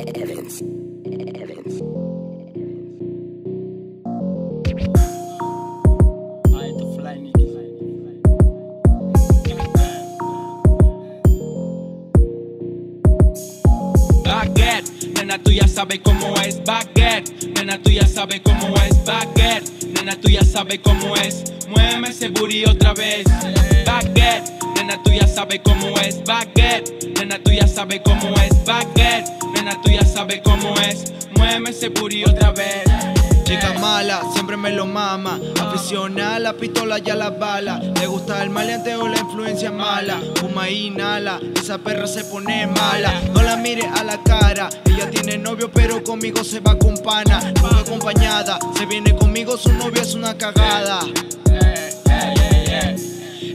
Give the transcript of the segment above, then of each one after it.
Evans. Evans. Baguette, nena tú ya sabes cómo es Baguette, nena tú ya sabes cómo es Baguette, nena tú ya sabes cómo es. Muéveme ese booty otra vez. Baguette, nena tú ya sabes cómo es Baguette, nena tú ya sabes cómo es Baguette, nena tú ya sabes cómo es Muéveme ese booty otra vez Chica mala, siempre me lo mama. Aficiona a la pistola y a las balas. Le gusta el maleanteo, la influencia mala. Fuma e inhala, esa perra se pone mala. No la mire a la cara. Ella tiene novio, pero conmigo se va con pana. Nunca acompañada, se viene conmigo, su novio es una cagada.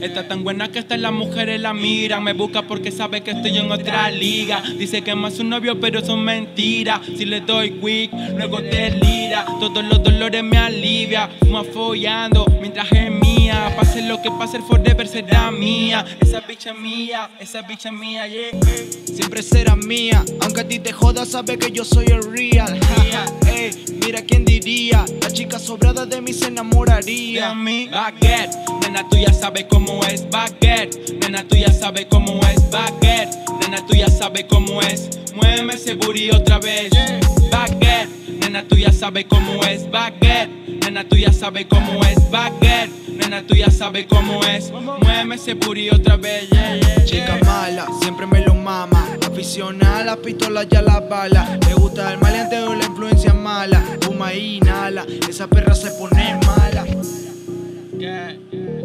Está tan buena que hasta las mujeres la miran. Me busca porque sabe que estoy en otra liga. Dice que más su novio, pero son mentiras. Si le doy quick, luego delira. Todos los dolores me alivia. Fuma follando mientras es mía. Pase lo que pase, el será mía. Esa bicha es mía, esa bicha es mía, yeah. Siempre será mía, aunque a ti te joda, sabe que yo soy el real. Ey, mira quién diría, la chica sobrada de mí se enamoraría. Baguette, nena tú ya sabes cómo es Baguette, nena tú ya sabes cómo es Baguette, nena tú ya sabes cómo es Muéveme ese booty otra vez Baguette, nena tú ya sabes cómo es Baguette, nena tú ya sabes cómo es Baguette, nena tú ya sabes cómo es Muéveme ese booty otra vez yeah. Chica mala, siempre me lo mama. Aficiona a las pistolas y a las balas. Le gusta el maleanteo, la influencia mala. Fuma e inhala, esa perra se pone mala. Yeah, yeah.